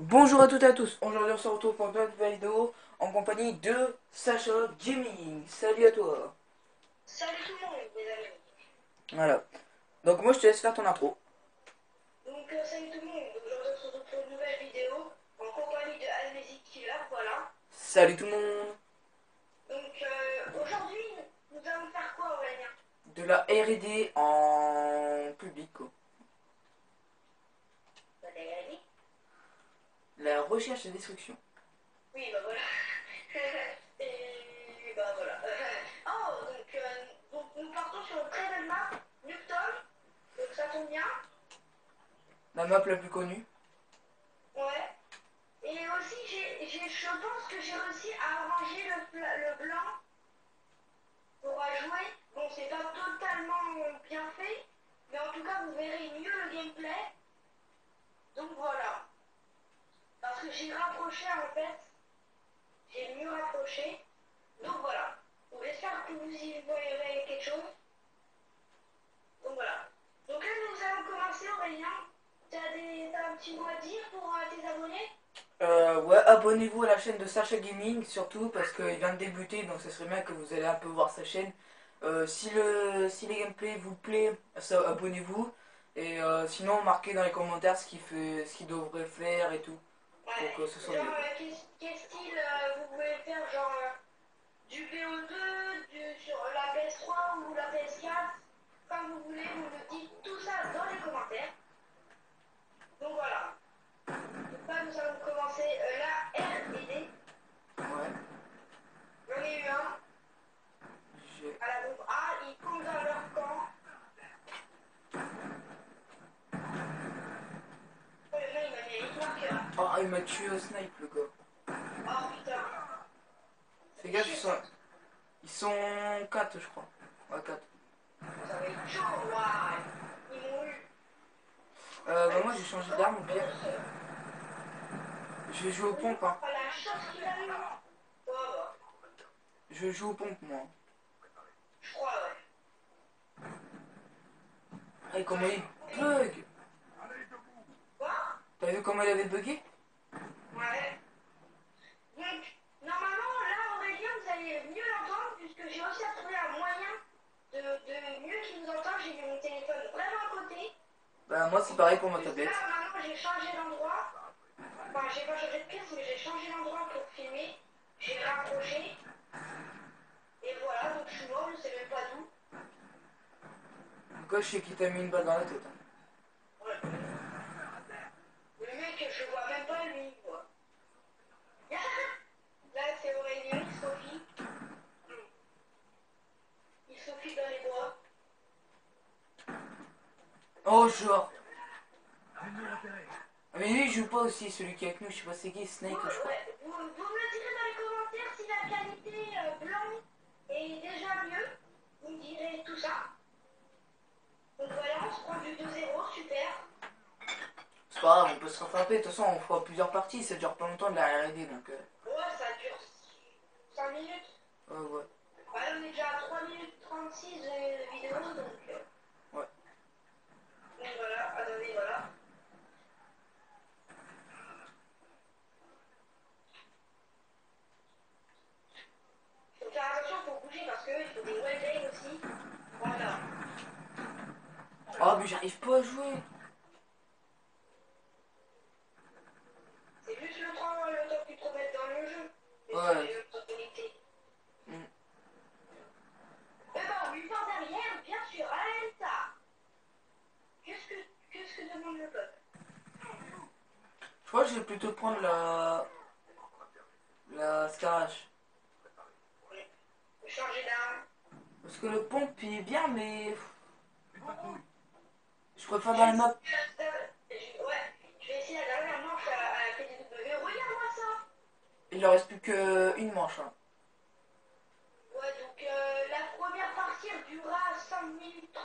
Bonjour à toutes et à tous, aujourd'hui on se retrouve pour une nouvelle vidéo en compagnie de Sacha Gaming. Salut à toi. Salut tout le monde, mes amis. Voilà. Donc moi je te laisse faire ton intro. Donc, euh, salut tout le monde. Aujourd'hui, on se retrouve pour une nouvelle vidéo en compagnie de Amazing Killer. Voilà. Salut tout le monde. Donc, euh, aujourd'hui, nous allons faire quoi, Aurélien? De la R&D en public quoi. Bah, La recherche et destruction. Oui, bah voilà. Et bah voilà. Oh, donc, euh, donc, nous partons sur une très belle map, Newton. Donc, ça tombe bien. La map la plus connue. Ouais. Et aussi, j'ai, j'ai- je pense que j'ai réussi à arranger le, le blanc pour jouer. Bon, c'est pas totalement bien fait, mais en tout cas, vous verrez mieux le gameplay. Donc voilà. Parce que j'ai rapproché en fait. J'ai mieux rapproché. Donc voilà. Donc j'espère que vous y voyez quelque chose. Donc voilà. Donc là, nous allons commencer, Aurélien. Des, t'as un petit mot à dire pour euh, tes abonnés? Euh, ouais, abonnez-vous à la chaîne de Sacha Gaming surtout parce qu'il vient de débuter donc ce serait bien que vous allez un peu voir sa chaîne. Euh, si, le, si les gameplays vous plaît, abonnez-vous. Et euh, sinon, marquez dans les commentaires ce qu'il fait, ce qu'il devrait faire et tout. Ouais. Pour que ce soit Genre, mieux. euh, quel, style euh, vous voulez faire Genre euh, du BO2, du, sur la PS3 ou la PS4 Comme vous voulez, vous me dites tout ça dans les commentaires. Donc voilà. Donc là, nous allons commencer euh, la R&D. Ouais. J'en ai eu un J'ai- à la bombe A, ils tombent dans leur camp. Oh, le gars, il m'a mis un hit marqueur. Oh, il m'a tué au snipe le gars. Oh putain. Fais gaffe, ils sont, ils sont 4 je crois. Ouais, 4. Ça va être chaud, waouh. Ils m'ont eu. Euh, bah moi j'ai changé d'arme au pire. Je vais jouer aux pompes, hein. Je joue aux pompes, moi. je crois, ouais. Ah, et comment il bug T'as vu comment il avait bugué? Ouais. Donc, normalement, là, Aurélien, vous allez mieux l'entendre, puisque j'ai aussi à trouver un moyen de, de mieux qu'il nous entende. J'ai mis mon téléphone vraiment à côté. Bah moi c'est pareil pour ma tablette. Là, maintenant, j'ai changé d'endroit. Enfin, j'ai pas changé de pièce, mais j'ai changé d'endroit pour filmer. J'ai rapproché. Et voilà, donc je suis mort, je sais même pas d'où. Cas, je sais qu'il t'a mis une balle dans la tête. hein. Ouais. Mec, je vois même pas lui, quoi. Là, c'est Aurélien, Sophie. Il Sophie dans les bois. Oh, genre. Ah, mais lui il joue pas aussi, celui qui est avec nous, je sais pas c'est qui, Snake je crois. ouais, vous, vous me le direz dans les commentaires si la qualité euh, blanc est déjà mieux. Vous me direz tout ça. Donc voilà, on se prend du 2-0, super. C'est pas grave, on peut se rattraper, de toute façon on fera plusieurs parties, ça dure pas longtemps de la R&D donc... Euh, Ouais, ça dure 5 minutes. ouais, ouais. Ouais, on est déjà à 3 minutes 36 de vidéo, donc... euh, Ouais. Donc voilà, attendez, voilà. Faut faire attention pour bouger parce que il faut des well days aussi. Voilà. Oh, mais j'arrive pas à jouer. C'est juste le temps, le temps que tu te remettes dans le jeu. Mais Ouais. c'est le temps connecté. Mm. Eh ben, on lui part derrière, bien sûr, Alenta. Qu'est-ce que, qu'est-ce que demande le peuple Je crois que je vais plutôt prendre la... La Scarache. Changer d'arme. Parce que le pompe il est bien mais... Je préfère dans les maps. Euh, je- Ouais, je vais essayer la dernière manche à, à la PTW. Regarde-moi ça Il leur reste plus qu'une manche. Hein. Ouais, donc euh, la première partie elle durera 5 minutes 30.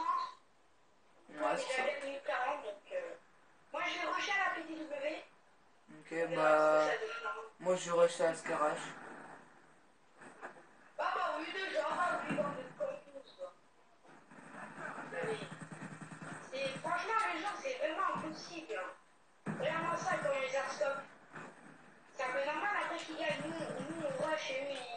Ouais, c'est ça. 4 minutes 40, Ok, bah. Moi je reste à Ascarache. Franchement, les gens, c'est vraiment impossible. Vraiment ça, comme les arscopes. C'est un peu normal après qu'il gagne. Nous, nous, on voit chez lui.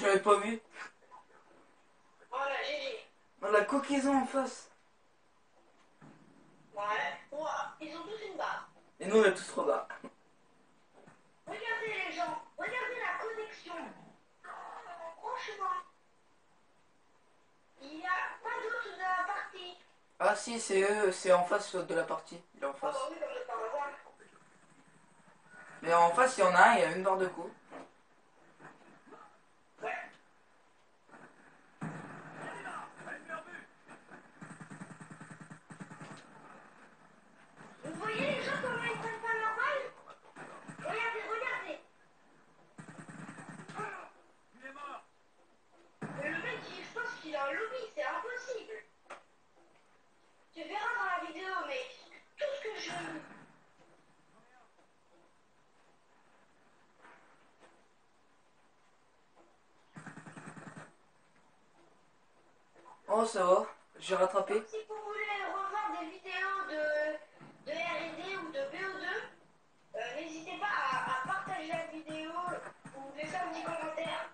J'avais pas vu? Voilà, GG. Oh, la coquison en face. Ouais. Ils ont tous une barre. Et nous, on a tous trois barres. Regardez les gens, regardez la connexion. Franchement, il n'y a pas d'autre de la partie. Ah si, c'est eux, c'est en face de la partie. Il est en Ah face. bah oui, hasard. Mais en face, il y en a un, il y a une barre de coup. Ouais. Vous voyez les gens comment ils prennent pas leur balle Regardez, regardez. Mais le mec, il- je pense qu'il a un lobby, c'est impossible. Tu verras dans la vidéo, mec. Tout ce que je... Oh, ça va. J'ai rattrapé. Si vous voulez revoir des vidéos de, R&D ou de BO2, euh, n'hésitez pas à, partager la vidéo ou laisser un petit commentaire.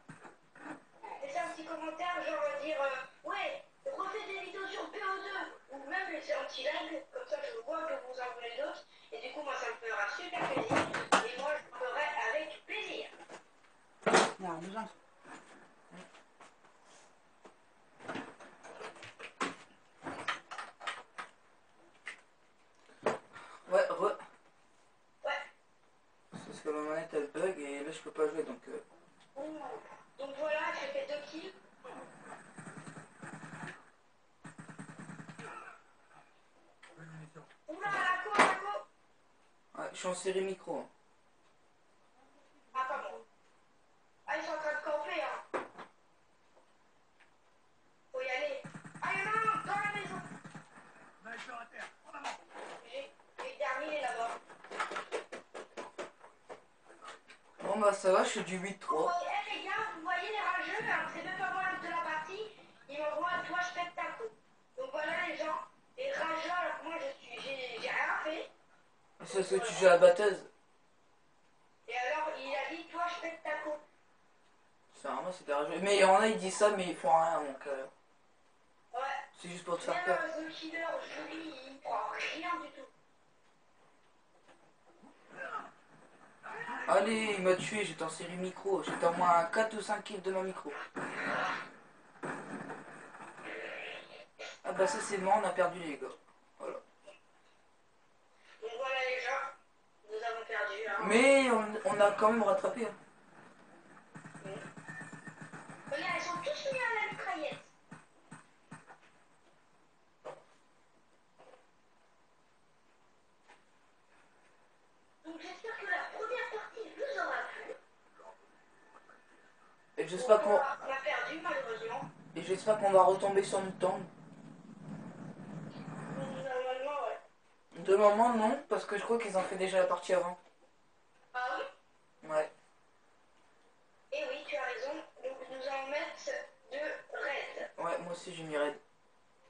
Laisser un petit commentaire, genre dire euh, Ouais, refais des vidéos sur BO2 ou même laisser un petit like, comme ça je vois que vous en voulez d'autres. Et du coup, moi ça me fera super plaisir. Et moi je le ferai avec plaisir. Non, besoin. Ouais, re. Ouais. Parce que ma manette elle bug et là je peux pas jouer donc. euh, Ouh. Donc voilà, j'ai fait deux kills. Oula, la co, la en série micro. hein. Ah. Ah, ils sont en train de camper, hein. Faut y aller. Ah, il y en a un dans la maison. J'ai j'ai terminé là-bas. Bon bah ça va, je suis du 8-3. Oh, eh, les gars, vous voyez les rageux, alors c'est même pas moi de la partie. Ils m'envoient un toit spectacle. Donc voilà, les gens. Les rageux, alors que moi, je suis, j'ai j'ai rien fait. C'est parce que tu joues à la batteuse. Et alors, il a dit toi, spectacle. C'est vraiment c'est des rageux. Mais il y en a ils disent ça mais ils font rien donc euh, Ouais. c'est juste pour te faire peur. The Killer, Julie, il prend rien du tout. Allez, il m'a tué, j'étais en série micro. J'étais au moins à 4 ou 5 kills de ma micro. Ah bah ça c'est bon, on a perdu les gars. Voilà. Donc voilà, les gens. Nous avons perdu. Hein. Mais on, on a quand même rattrapé. hein. Regarde, ils sont tous mis à la mitraillette. Donc j'espère que la première partie vous aura plu. Et j'espère qu'on On a perdu malheureusement. et j'espère qu'on va retomber sur notre ouais. De moment non, parce que je crois qu'ils ont fait déjà la partie avant. Ouais. Et oui, tu as raison. Donc nous allons mettre de raid. Ouais, moi aussi j'ai mis raid.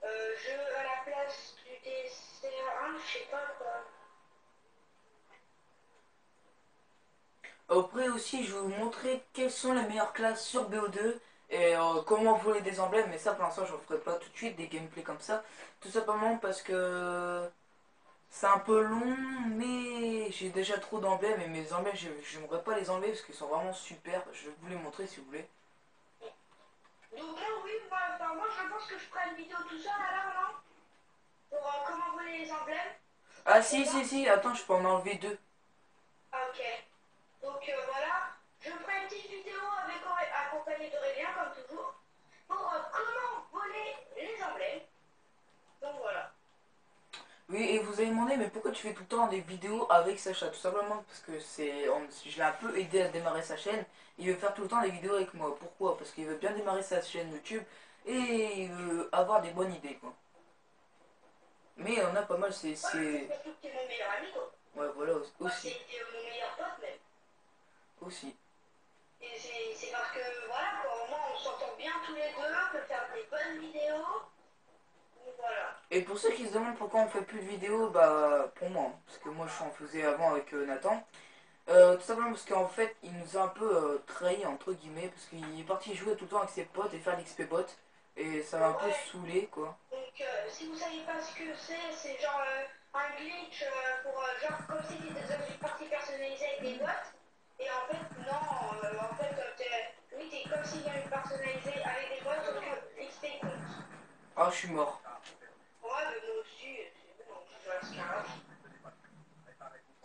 Euh, je à la place du TCR1, je sais pas quoi. Après aussi, je vais vous montrer quelles sont les meilleures classes sur BO2 et euh, comment voler des emblèmes. Mais ça, pour l'instant, je ne ferai pas tout de suite des gameplays comme ça. Tout simplement parce que c'est un peu long, mais j'ai déjà trop d'emblèmes et mes emblèmes, je j'aimerais pas les enlever parce qu'ils sont vraiment super. Je vais vous les montrer si vous voulez. Donc là, oui, moi, enfin, moi je pense que je ferai une vidéo tout seul alors, non? Pour euh, comment voler les emblèmes? Ah si, si, si, attends, je peux en enlever deux. Ah, ok. Donc euh, voilà, je ferai une petite vidéo avec accompagnée d'Aurélien, comme toujours, pour euh, comment voler les emblèmes. Donc voilà. Oui, et vous avez demandé, mais pourquoi tu fais tout le temps des vidéos avec Sacha? Tout simplement parce que c'est, on- je l'ai un peu aidé à démarrer sa chaîne. Il veut faire tout le temps des vidéos avec moi. Pourquoi? Parce qu'il veut bien démarrer sa chaîne YouTube et il veut avoir des bonnes idées, quoi. Mais il y en a pas mal, c'est. Ouais. Ouais, voilà, aussi. c'est mon meilleur pote, même. Aussi. Et c'est c'est parce que, voilà, quoi, au moins, on s'entend bien tous les deux, on peut faire des bonnes vidéos. Et pour ceux qui se demandent pourquoi on fait plus de vidéos, bah pour moi, hein, parce que moi je en faisais avant avec euh, Nathan. Euh, tout simplement parce qu'en fait il nous a un peu euh, trahi entre guillemets parce qu'il est parti jouer tout le temps avec ses potes et faire l'XP bot et ça m'a un peu saoulé quoi. Donc, euh, si vous savez pas ce que c'est, c'est genre un glitch pour, genre, comme si tu étais dans une partie personnalisée avec des bots. Et en fait, non, en fait, t'es- oui, t'es comme s'il y avait une personnalisée avec des bots, sauf que l'XP compte. Ah je suis mort. Ouais, mais moi aussi, c'est bon, je joue à Scarlet.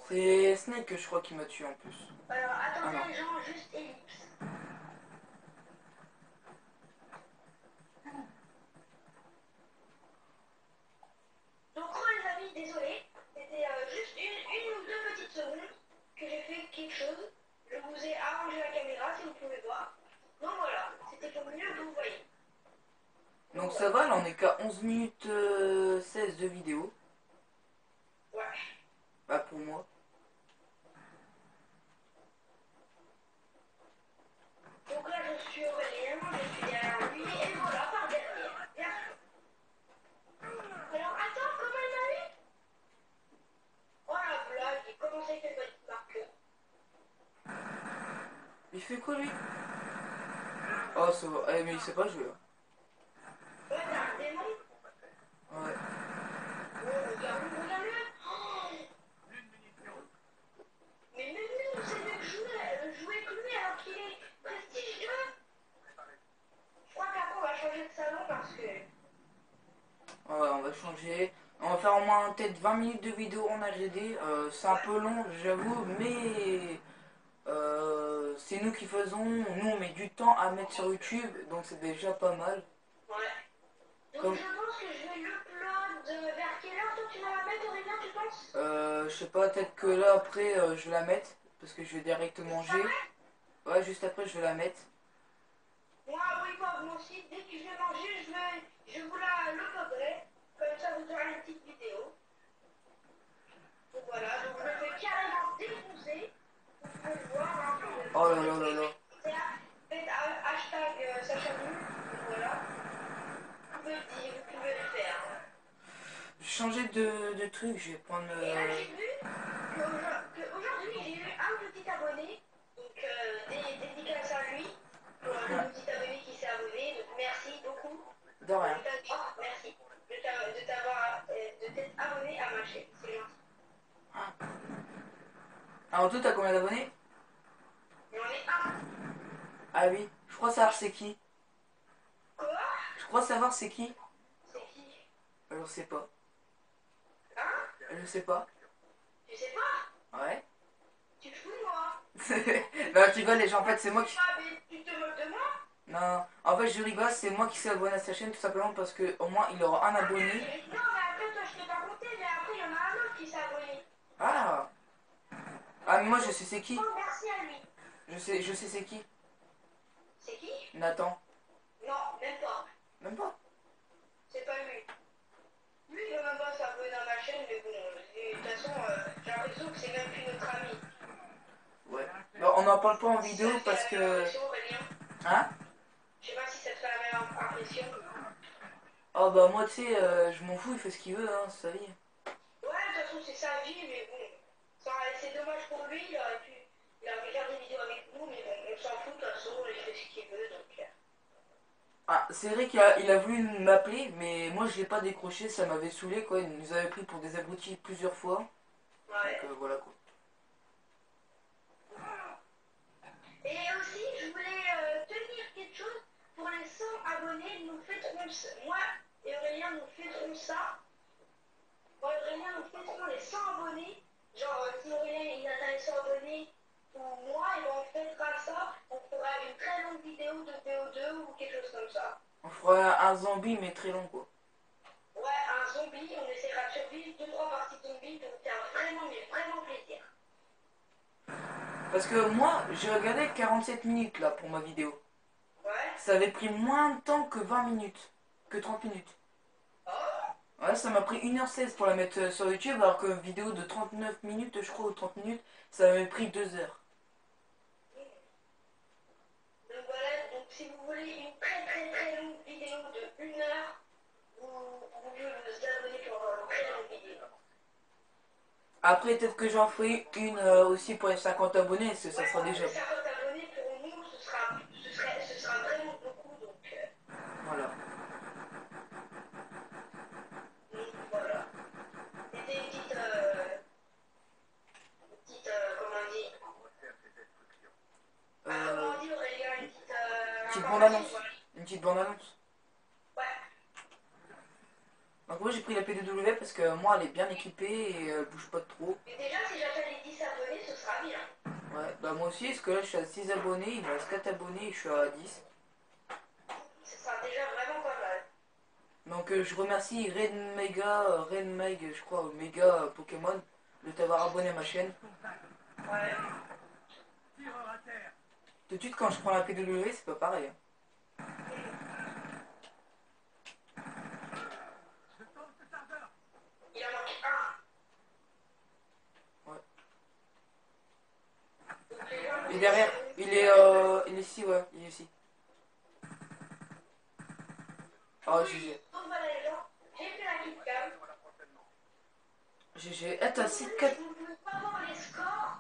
C'est Snake je crois qui m'a tué en plus. Alors, attendez, Ah gens, juste ellipse. Donc, oh, les amis, désolé. C'était euh, juste une, une ou deux petites secondes que j'ai fait quelque chose. Je vous ai arrangé la caméra, si vous pouvez voir. Donc voilà, c'était pour mieux que vous voyez. Donc ça va, là on est qu'à 11 minutes euh, 16 de vidéo. Pour moi. Donc là, je suis Aurélien, je suis derrière lui, et voilà, par derrière. Alors, attends, comment il m'a eu? Oh la blague, il commence avec le petit marqueur. Il fait quoi lui? Oh ça va, eh, mais il sait pas jouer. hein. Ouais, t'as un démon Ouais. Oh, regarde, regarde-le Oh. Mais même nous, on sait mieux que jouer, euh, jouer que lui alors qu'il est prestigieux. Je crois qu'après, on va changer de salon parce que... Ouais, on va changer. On va faire au moins peut-être 20 minutes de vidéo en RGD. Euh, c'est un peu long, j'avoue, mais euh, c'est nous qui faisons. Nous, on met du temps à mettre sur YouTube, donc c'est déjà pas mal. Ouais. Donc Comme- je pense que je vais l'upload vers quelle heure toi tu vas la mettre Aurélien tu penses? Euh, je sais pas, peut-être que là après euh, je vais la mettre parce que je vais direct manger. Ouais, juste après je vais la mettre. Moi oui moi, moi aussi dès que je vais manger je vais je vous la l'uploaderai comme ça vous aurez une petite voilà donc je me fais carrément défoncer. Vous pouvez le voir hein, je- Oh là là là là. Faites hashtag euh, Sacha voilà. Vous pouvez le dire, vous pouvez le faire. Je vais changer de, de truc, je vais prendre. Et là, j'ai vu qu'aujourd'hui, qu'aujourd'hui, j'ai eu un petit abonné. Donc, euh, des dédicaces à lui. Pour un petit abonné qui s'est abonné. Donc, merci beaucoup. De rien. Oh, merci. De t'avoir, euh, de t'être abonné à ma chaîne. C'est gentil. Alors, tout, t'as combien d'abonnés? J'en ai un. Ah oui, je crois savoir c'est qui. Quoi? Je crois savoir c'est qui. C'est qui? Je sais pas. Hein? Je sais pas. Tu sais pas? Ouais. Tu te fous de moi? Bah, tu rigoles, les gens, en fait, c'est moi qui. Ah, mais tu te moques de moi? Non, en fait, je rigole, c'est moi qui suis abonné à sa chaîne tout simplement parce que au moins il aura un abonné. Non, mais après, toi, je t'ai pas compté. Mais après, il y en a un autre qui s'est abonné. Ah Ah, mais moi je sais c'est qui. Oh, merci à lui. Je sais, je sais c'est qui. C'est qui? Nathan. Non, même pas. Même pas? C'est pas lui. Lui, il va même pas s'abonner à ma chaîne, mais bon, de toute façon, euh, j'ai l'impression que c'est même plus notre ami. Ouais. Bah, on n'en parle pas en vidéo Ça fait parce la même que. impression, Aurélien Hein? Je sais pas si ça te fait la même impression. Oh bah moi tu sais, euh, je m'en fous, il fait ce qu'il veut, hein, c'est sa vie. Façon, c'est sa vie, mais bon. C'est dommage pour lui, il aurait pu. Il a regardé des vidéos avec nous, mais bon, on s'en fout, de toute façon, il fait ce qu'il veut, donc. euh, Ah, c'est vrai qu'il a, il a voulu m'appeler, mais moi je l'ai pas décroché, ça m'avait saoulé quoi. Il nous avait pris pour des abrutis plusieurs fois. Ouais. Donc euh, voilà quoi. Et aussi, je voulais euh, tenir quelque chose pour les 100 abonnés. Nous fêterons, ce- moi et Aurélien, nous fêterons ça. Moi et Aurélien, nous fêterons les 100 abonnés. Genre, euh, si Aurélien il atteint les 100 abonnés, ou moi, et ben, on fêtera ça. On fera une très longue vidéo de VO2 ou quelque chose comme ça. On fera un zombie mais très long quoi. Ouais, un zombie, on essaiera de survivre 2-3 parties de zombies pour faire vraiment, mais vraiment plaisir. Parce que moi j'ai regardé 47 minutes là pour ma vidéo. Ouais. Ça avait pris moins de temps que 20 minutes. Que 30 minutes. Oh, Ouais, ça m'a pris 1h16 pour la mettre euh, sur YouTube, alors que vidéo de 39 minutes, je crois, ou 30 minutes, ça m'a pris 2 heures. Donc voilà, donc si vous voulez une très très très longue vidéo de 1 heure, vous, vous pouvez vous abonner pour une très longue vidéo. Après, peut-être que j'en ferai une euh, aussi pour les 50 abonnés, parce que ça sera déjà. 50 abonnés pour nous, ce sera, vraiment beaucoup. Euh, Voilà. voilà. C'était une petite, euh, une petite, comment on dit? Ah, Euh, Comment on dit Aurélien, une petite, euh, Petite information, bande-annonce. voilà. une petite bande-annonce. Ouais. Donc moi j'ai pris la P2W parce que moi elle est bien équipée et elle bouge pas trop. Mais déjà, si j'atteins les 10 abonnés, ce sera bien. Ouais, bah moi aussi, parce que là je suis à 6 abonnés, il me reste 4 abonnés et je suis à 10. Ce sera déjà vraiment pas mal. Donc euh, je remercie Red Mega, euh, Red Meg, je crois, Mega euh, Pokémon, de t'avoir abonné à ma chaîne. Ouais. Tout de suite quand je prends la P2W, c'est pas pareil. hein. Il en manque un. Ouais. Donc, les gens Et vous derrière, il est, euh, il est ici, ouais, il est ici. Oh GG. GG. Eh t'as Si 6 vous 4. ne pouvez pas voir les scores,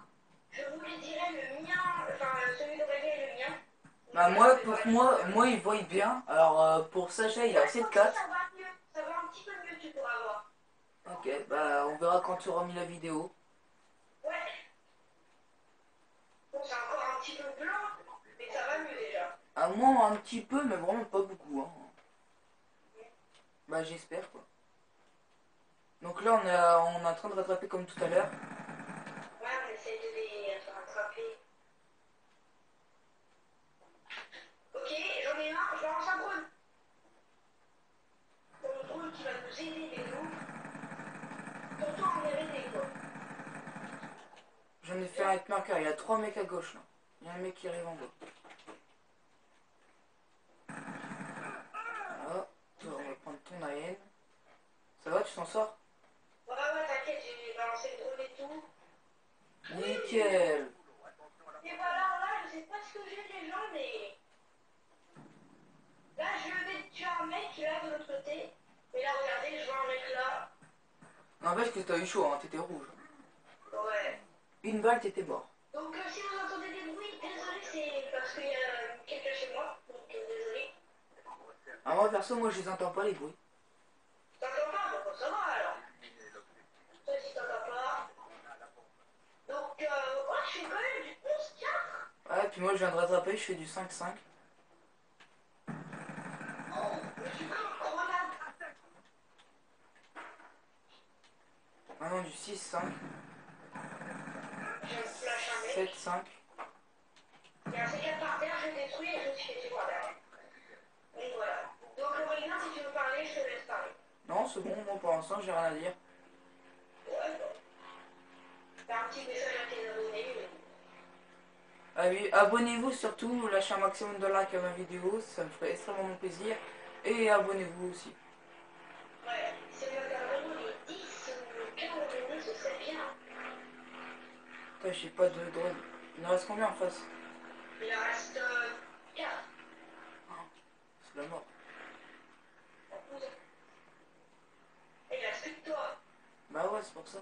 je vous les dirai le mien, enfin celui d'Aurélien et le mien. Bah moi, pour moi, moi il voit bien. Alors euh, pour Sacha il a 7 4. Ça va mieux, ça va un petit peu mieux, tu pourras voir. Ok, bah on verra quand tu auras mis la vidéo. Ouais. Bon, c'est encore un petit peu blanc, mais ça va mieux déjà. À moi un petit peu, mais vraiment pas beaucoup. Hein. Bah j'espère quoi. Donc là on est, on est en train de rattraper comme tout à l'heure. Ouais, on essaie de les rattraper. Ok, j'en ai un, je lance un drone. Un drone qui va nous aider des loups. Surtout en vérité, quoi. J'en ai fait un avec marqueur, il y a 3 mecs à gauche là. Il y a un mec qui arrive en bas. Voilà. Toi, on va prendre ton AN. Ça va, tu t'en sors? Ouais, ouais, t'inquiète, j'ai balancé le drone et tout. Nickel Et voilà, là, je sais pas ce que j'ai les gens, mais. Là, je vais tuer un mec là de l'autre côté. Mais là, regardez, je vois un mec là. N'empêche que t'as eu chaud, hein, t'étais rouge. Ouais. Une balle, t'étais mort. Donc, euh, si vous entendez des bruits, désolé, c'est parce qu'il y a quelqu'un chez moi. Donc, euh, désolé. Ah, moi perso, moi je les entends pas les bruits. T'entends pas Bon, ça va alors. Toi, si t'entends pas. Donc, euh, ouais, je fais quand même du 11-4. Ouais, moi je viens de rattraper, je fais du 5-5. Oh, je suis comme une grenade. Maintenant du 6-5, Je flash un mec. 7-5. Il y a un C4 par terre, je l'ai détruit et je suis. Donc si tu veux parler, je te laisse parler. Non, c'est bon, moi pour l'instant j'ai rien à dire. Ah abonnez-vous surtout, lâchez un maximum de likes à ma vidéo, ça me ferait extrêmement plaisir. Et abonnez-vous aussi. Ouais, si on avait vraiment les 10 ou 15 abonnés, ce serait bien. Putain, j'ai pas de drone. Il en reste combien en face? Il en reste euh, 4. C'est la mort. Et il reste que toi. Bah ouais, c'est pour ça.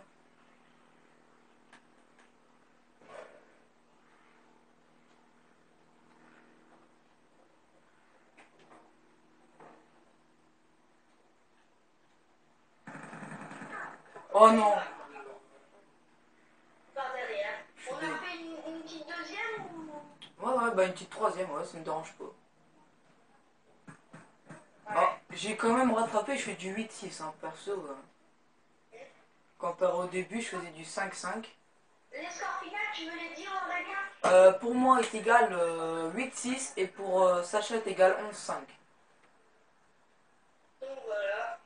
Oh non On a fait une, une petite deuxième ou? Ouais, ouais, bah une petite troisième, ouais, ça me dérange pas. Ouais. Ah, j'ai quand même rattrapé, je fais du 8-6, hein, perso. euh. Comparé au début, je faisais du 5-5. Les scores tu veux les dire, Aurélien? Euh, pour moi est égal euh, 8-6 et pour euh, Sacha est égal 11-5. Donc voilà.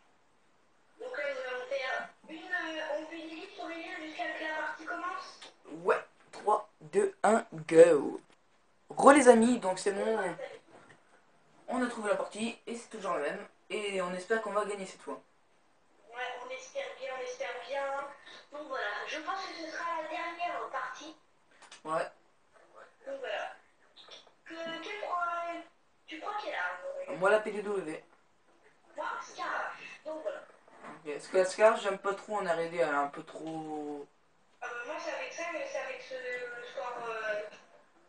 Donc là, nous allons faire une. euh, on fait une liste sur les liens jusqu'à ce que la partie commence. Ouais, 3, 2, 1, go Re les amis, donc c'est bon, on a trouvé la partie et c'est toujours la même. Et on espère qu'on va gagner cette fois. Donc voilà, je pense que ce sera la dernière partie. Ouais. Donc voilà. Que, quel pro- tu crois qu'elle a Moi, la PDW. Moi, Scar. Donc voilà. Ok. Parce que la Scar, j'aime pas trop en R&D, elle est un peu trop... Moi, c'est avec ça, mais c'est avec ce, le score. euh,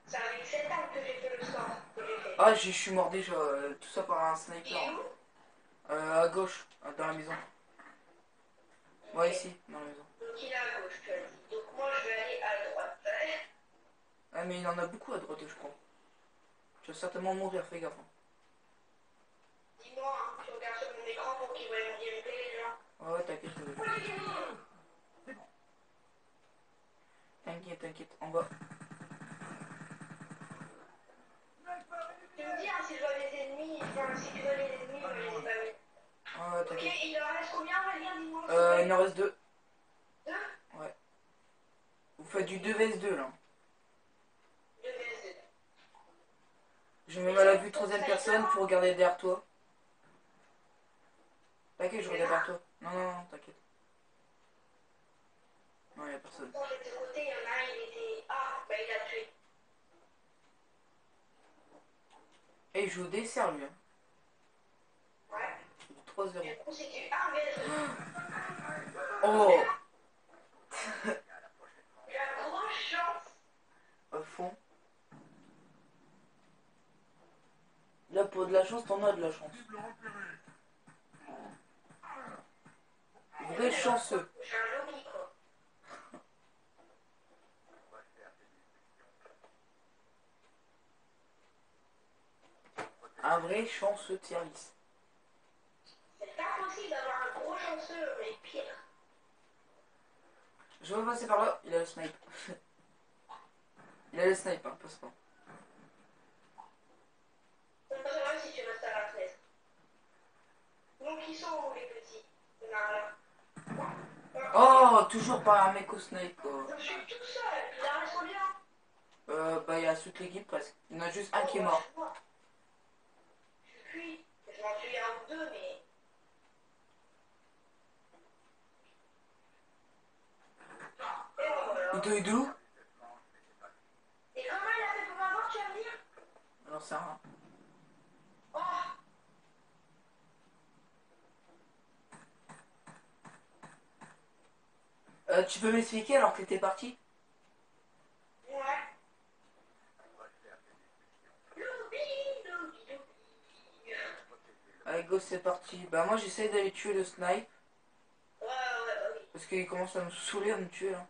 c'est avec cette arme que j'ai fait le score. Fait. Ah, je suis mort déjà, tout ça par un sniper. où? Euh, à gauche, dans la maison. Ouais, ici, dans la maison. Donc il est à gauche, tu as dit. Donc moi, je vais aller à droite. Ah, mais il en a beaucoup à droite, je crois. Tu vas certainement mourir, fais gaffe. hein. Dis-moi, hein, tu regardes sur mon écran pour qu'ils voient mon gameplay, les gens. Ouais, t'inquiète, T'inquiète, t'inquiète, en bas. Tu me dis hein, si je vois des ennemis, enfin si tu vois les ennemis, je les ai pas mis. Ouais, ouais, Ok, il en reste combien, on va dire, dis-moi Euh, il en reste deux. Deux Vous faites du 2vs2 là. Deux vs deux. Je me mets à la vue troisième personne pour regarder derrière toi. T'inquiète, je regarde derrière toi. Non, non, non, t'inquiète. Non, personne. Il y en a un, il était. Ah, bah il a tué. Et il joue au dessert lui. Hein. Ouais. 3-0. Du coup, c'est que. Ah, Oh a grosse chance. À fond. Là, pour de la chance, t'en as de la chance. Vrai chanceux. Un lobby, quoi. Un vrai chanceux de service. C'est pas possible d'avoir un gros chanceux, mais pire. Je vais passer par là, il a le snipe. il a le snipe, hein, passe pas. Si tu restes à la fenêtre. Donc, ils sont où, les petits. Oh, toujours pas un mec au snipe quoi. Je suis tout seul, il en reste combien Euh, bah, il y a toute l'équipe presque. Il y en a juste un qui est mort. Je suis cuit. Je m'en suis un ou deux, mais. Et d'où Et comment il a fait pour m'avoir, tu vas me dire? Alors, c'est rien. Oh Euh, tu peux m'expliquer alors que t'étais parti? Ouais. Allez, go, c'est parti. Bah, moi, j'essaye d'aller tuer le snipe. Ouais, ouais, oui. Parce qu'il commence à me saouler à me tuer là.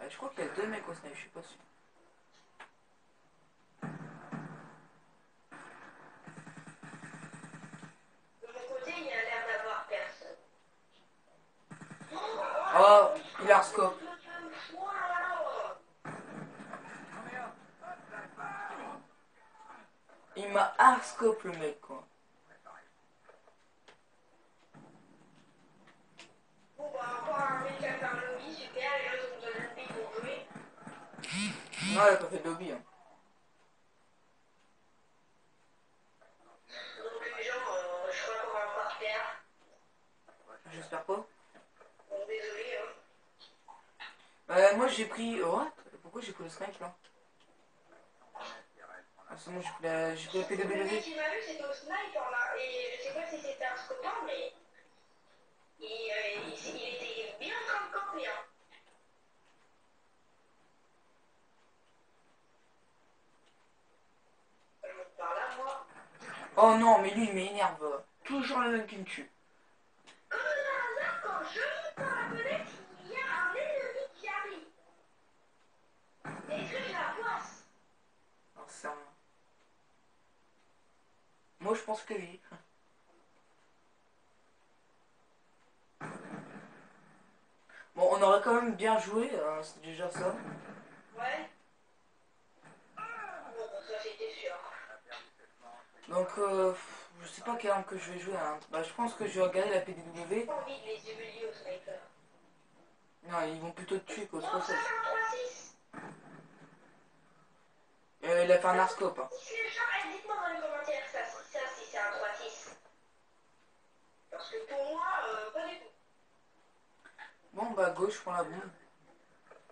Euh, je crois qu'il y a deux mecs au snipe, je suis pas sûr. De mon côté, il a l'air d'avoir personne. Oh, il a un scope. Il m'a un scope le mec quoi. Bon, bah, encore un mec qui a fait un lobby, super, les gens ont donné le lobby pour jouer. Non, il a pas fait de lobby. Hein. Donc, les gens, euh, je crois qu'on va encore perdre. J'espère pas. Bon, désolé, hein. Bah, moi j'ai pris. What Pourquoi j'ai pris le snipe là Ah, c'est bon, j'ai pris la, j'ai pris la Le mec PWD. qui m'a vu, c'était au sniper là, et je sais pas si c'était un scopin, mais il, euh, il, il était bien en train de camper. Hein. Je par là, moi. Oh non, mais lui il m'énerve. Toujours le même qui me tue. Comme de hasard, quand je monte par la fenêtre, il y a un ennemi qui arrive. Je la poisse Alors, c'est un- Moi je pense que oui. Bon, on aurait quand même bien joué, hein, c'est déjà ça. Ouais. Bon, ça c'était sûr. Donc, euh, je sais pas quelle arme que je vais jouer. hein. Bah, je pense que je vais regarder la PDW. Non, ils vont plutôt te tuer un 3-6 Euh, il a fait un arscope. Hein. Dites-moi dans les commentaires ça, ça si c'est un 3-6. Parce que pour moi, euh, pas du tout. pas à gauche, je prends la bombe.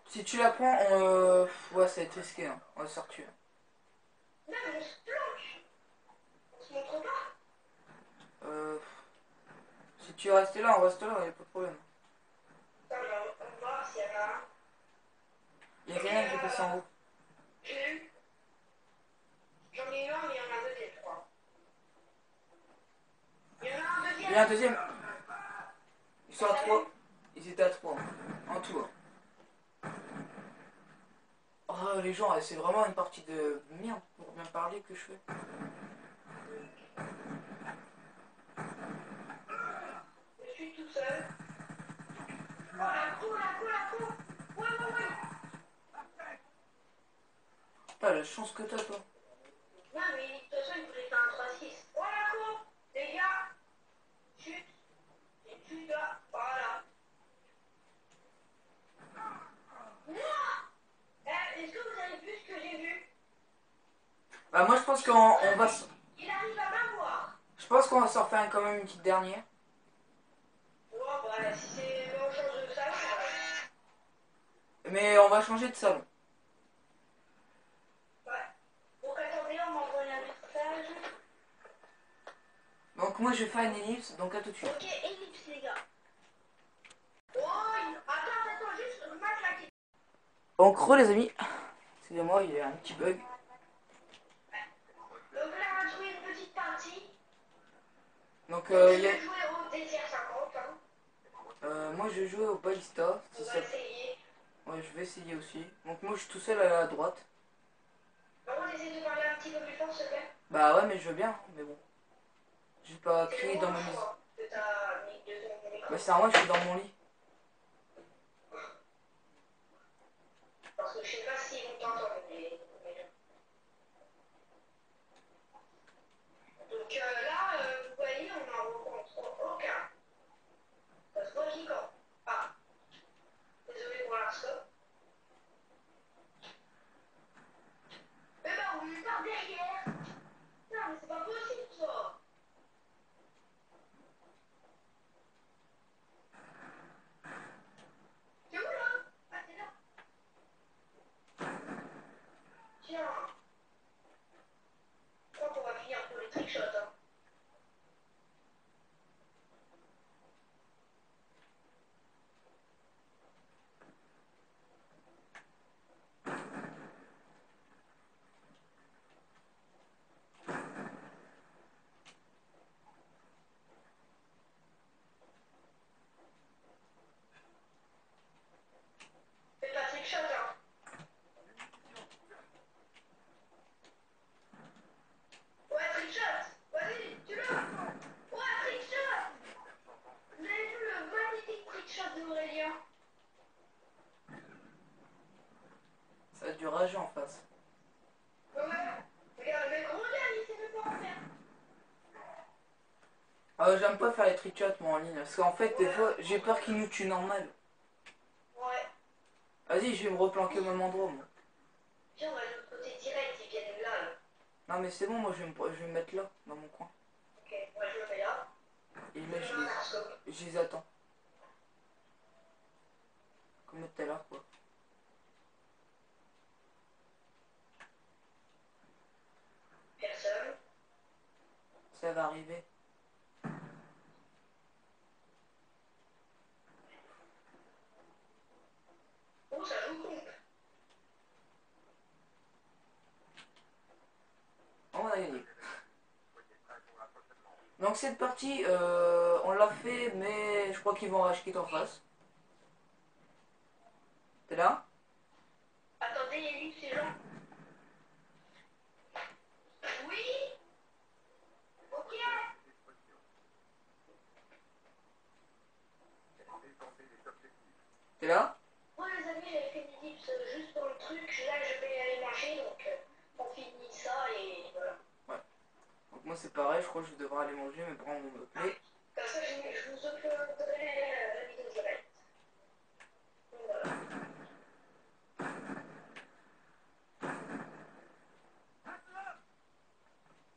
Si tu la prends, on, euh, ouais, ça va être risqué, hein. on va se faire tuer. Non, mais on se planque. On se montre pas. Euh, si tu restes là, on reste là, y a pas de problème. Attends, mais on on va voir s'il y en a un. Quelqu'un qui est passé en haut. J'en ai un, il y en a deux, des trois. Il y en a un deuxième. Il a un deuxième. Ils sont à trois. Ils étaient à trois, en tout. hein. Oh, les gens, c'est vraiment une partie de merde pour bien parler que je fais. Je suis tout seul. Oh, la cour, la cour, la cour. Ouais, ouais, ouais. Pas la chance que t'as, toi. Non, mais de toute façon, il voulait faire un 3-6. Oh, la cour. Les gars. Chute. Et chute là. Voilà. Non Eh, Est-ce que vous avez vu ce que j'ai vu Bah, moi, je pense qu'on on va. Il arrive à m'avoir. Je pense qu'on va s'en faire quand même une petite dernière. Ouais, si c'est bon chose de ouais. Mais on va changer de salon. Ouais. Donc attendez, on m'envoie un message. Donc, moi, je vais faire une ellipse, donc à tout de suite. Ok, ellipse les gars. Oh, il- attends, attends, juste match la question. En gros, les amis. Excusez-moi, il y a un petit bug. Donc là, on va jouer une petite partie. Donc, Donc, euh, il y a- vais jouer au désir 50. Hein. Euh, moi, je jouer au ballista. On ça... Ouais, je vais essayer aussi. Donc, moi, je suis tout seul à la droite. Contre, essaye de parler un petit peu plus fort, s'il te plaît. Bah ouais, mais je veux bien, mais bon. Je vais pas le dans ton micro. Bah c'est normal, je suis dans mon lit. Parce que je sais pas s'ils vont t'entendre. Mais- Donc euh, là, euh, vous voyez, on n'en rencontre aucun. Ah. Désolé pour l'instant. Eh ben, on est par derrière. Non, mais c'est pas possible, ça. C'est où, là Ah, c'est là. Tiens. Je crois qu'on va finir pour les trickshots, hein. Fais pas trickshot, hein. Ouais, trickshot Vas-y, tu l'as Ouais, trickshot Vous avez vu le magnifique trickshot d'Aurélien Ça a du rage en face. Ouais, regarde, le mec, regarde, il sait même pas en faire Ah, j'aime pas faire les trickshots moi en ligne. Parce qu'en fait, des fois, j'ai peur qu'ils nous tuent normal. Ouais, Vas-y, je vais me replanquer au même endroit, moi. viens, on va de l'autre côté direct, ils viennent là, là. Non, mais c'est bon, moi, je vais, me... je vais me mettre là, dans mon coin. Ok, moi je le mets là. Et Je les, je les attends. Comme tout à l'heure, quoi. Personne. Ça va arriver. Oh, ça joue compte. Oh, on a gagné. Donc cette partie, euh, on l'a fait, mais je crois qu'ils vont racheter en face. T'es là Attendez, Ellipse et Jean. Oui Ok T'es là Moi les amis, j'avais fait une ellipse juste pour le truc. Là, je vais aller manger, donc euh, on finit ça et voilà. Donc moi c'est pareil, je crois que je devrais aller manger, mais prendre mon clé. Comme ça, je, je vous uploaderai la vidéo direct. Donc, Voilà.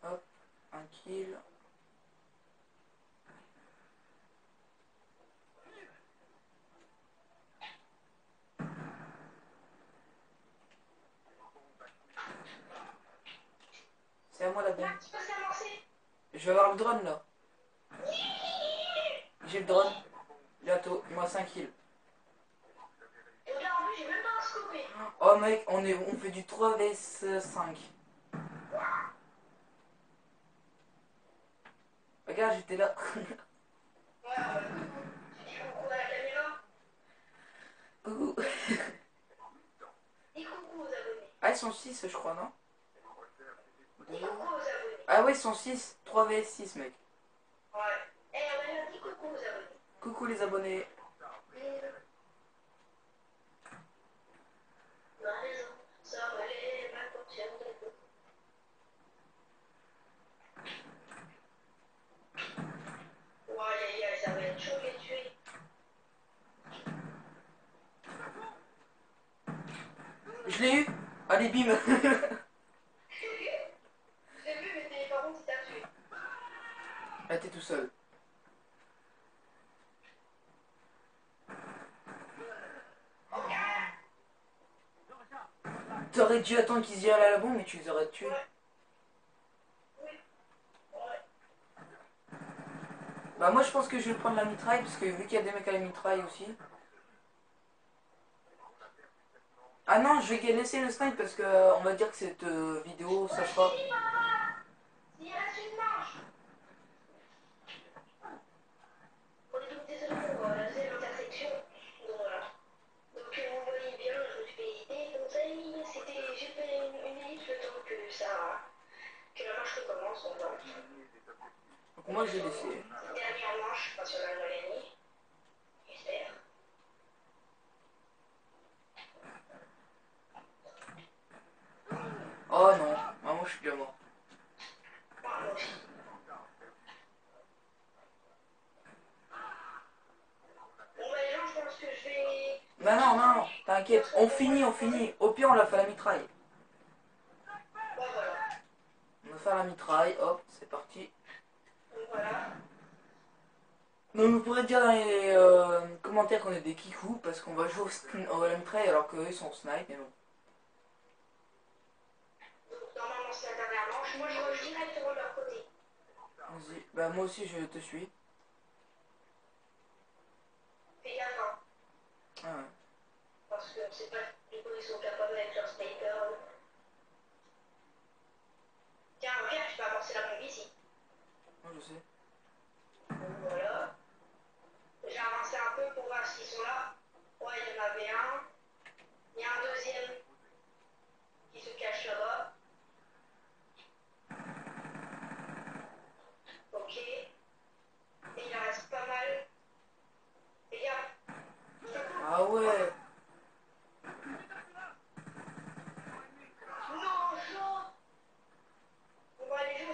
Hop, un kill. Je vais avoir le drone là. J'ai le drone. Bientôt, moi 5 kills. Oh mec, on, est, on fait du 3 vs 5. Regarde, j'étais là. Coucou. Ah, ils sont 6, je crois, non? Ah ouais, ils sont 6. 3 vs 6, mec. Ouais. Eh, Aurélien, dis coucou aux abonnés. Coucou les abonnés. Chaud les tuer. Je l'ai eu Allez, bim J'ai vu, mais par contre, il t'a tué. Ah, t'es tout T'aurais dû attendre qu'ils y aillent à la bombe, mais tu les aurais tués. Bah moi je pense que je vais prendre la mitraille, parce que vu qu'il y a des mecs à la mitraille aussi. Ah non, je vais laisser le snipe parce que euh, on va dire que cette euh, vidéo, ça sera... moi je vais laisser. Dernière manche, pas sur la gagner. J'espère. Oh non, maman je suis bien mort. Bah. Non non non, t'inquiète, on finit, on finit. Au pire on la fait la mitraille. On va faire la mitraille, hop, c'est parti. Donc vous pourrez dire dans les euh, commentaires qu'on est des kikous parce qu'on va jouer au, au mitraille alors qu'eux ils sont au snipe mais. Donc normalement c'est la dernière manche. Moi je rush directement de leur côté. Vas-y, bah moi aussi je te suis. Fais gaffe hein. Ah ouais. Parce que on sait pas du coup ils sont capables avec leur sniper. Tiens, regarde, tu peux amorcer la bombe ici. Moi je sais. Donc voilà. J'ai avancé un peu pour voir s'ils sont là. Ouais, il y en avait un. Il y a un deuxième qui se cache là-bas. Ok. Et il en reste pas mal. Fais gaffe. Ah ouais. Non, non Bon bah les gens, je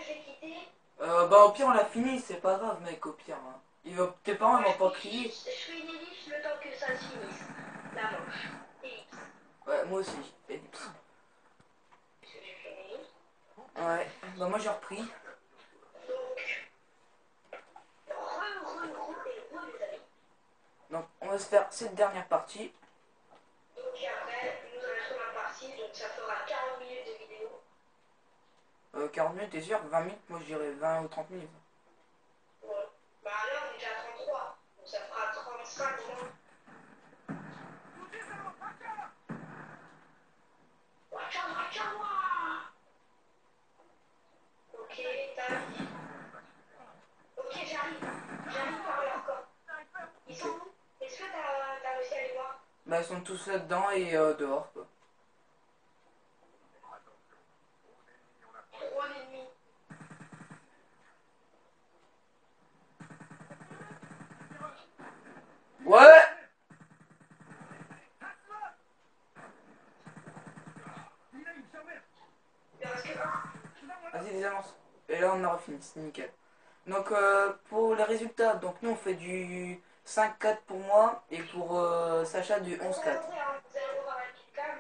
vais quitter. Euh, bah au pire on l'a fini, c'est pas grave mec au pire. hein. Il va- tes parents ils vont pas crier. Je fais une ellipse le temps que ça se finisse. La manche. Ellipse. Ouais, moi aussi. Ellipse. Ouais, bah moi j'ai repris. Donc, re, re, re et re les amis. Donc on se faire cette dernière partie. Après, nous allons sur la partie, donc ça fera 40 minutes de vidéo. Euh, 40 minutes, t'es sûr 20 minutes Moi je dirais 20 ou 30 minutes. Bon. Bah là, on est déjà à 33. Donc ça fera 35 au moins. Watcha, watcha, wa Ok, tac. Ok, j'arrive. J'arrive par leur corps. Ils sont où Est-ce que t'as t'as réussi à les voir Bah ils sont tous là-dedans et euh, dehors quoi. Ouais. Vas-y, des annonces. Et là, on aura fini, c'est nickel. Donc, euh, pour les résultats, donc nous, on fait du 5-4 pour moi et pour euh, Sacha du 11-4. Vous allez revoir la petite cam.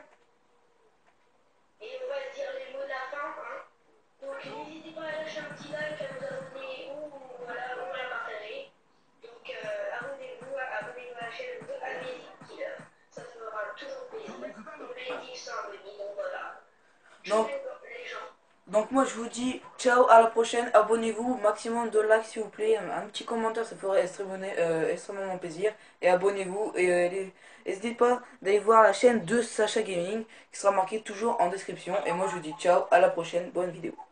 Et on va dire les mots de. Hein. Donc n'hésitez pas à lâcher un petit like, à vous abonner ou, à la partager. Donc euh, abonnez-vous, abonnez-vous à la chaîne de Amazing Killer. Ça fera toujours plaisir. Donc les 10 sont abonnés, donc voilà. Je Donc- fais les gens. Donc, moi, je vous dis ciao à la prochaine. Abonnez-vous, maximum de likes s'il vous plaît. Un, petit commentaire, ça ferait extrêmement, euh, plaisir. Et abonnez-vous. Et euh, les- n'hésitez pas d'aller voir la chaîne de Sacha Gaming qui sera marquée toujours en description. Et moi je vous dis ciao, à la prochaine. Bonne vidéo.